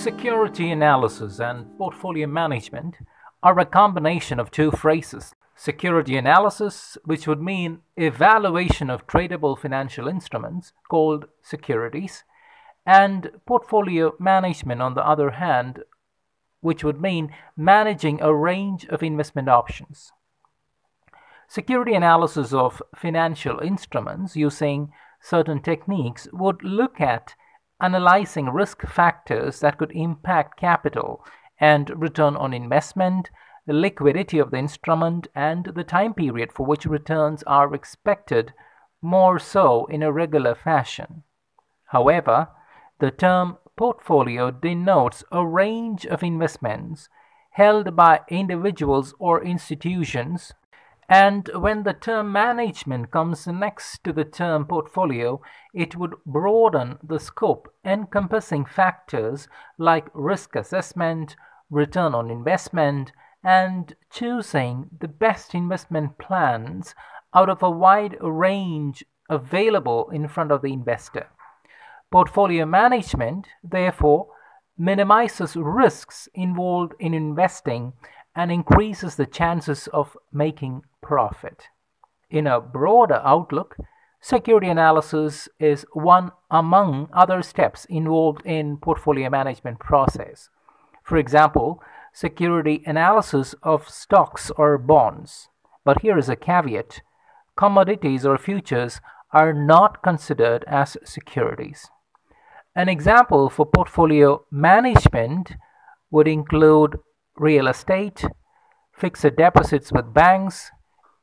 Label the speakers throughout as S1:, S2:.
S1: Security analysis and portfolio management are a combination of two phrases. Security analysis, which would mean evaluation of tradable financial instruments called securities, and portfolio management, on the other hand, which would mean managing a range of investment options. Security analysis of financial instruments using certain techniques would look at analyzing risk factors that could impact capital and return on investment, the liquidity of the instrument, and the time period for which returns are expected more so in a regular fashion. However, the term portfolio denotes a range of investments held by individuals or institutions and when the term management comes next to the term portfolio, it would broaden the scope, encompassing factors like risk assessment, return on investment, and choosing the best investment plans out of a wide range available in front of the investor. Portfolio management, therefore, minimizes risks involved in investing and increases the chances of making profit. In a broader outlook, security analysis is one among other steps involved in portfolio management process. For example, security analysis of stocks or bonds. But here is a caveat. Commodities or futures are not considered as securities. An example for portfolio management would include real estate, fixed deposits with banks,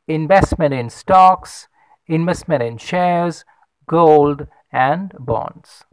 S1: investment in stocks, investment in shares, gold, and bonds.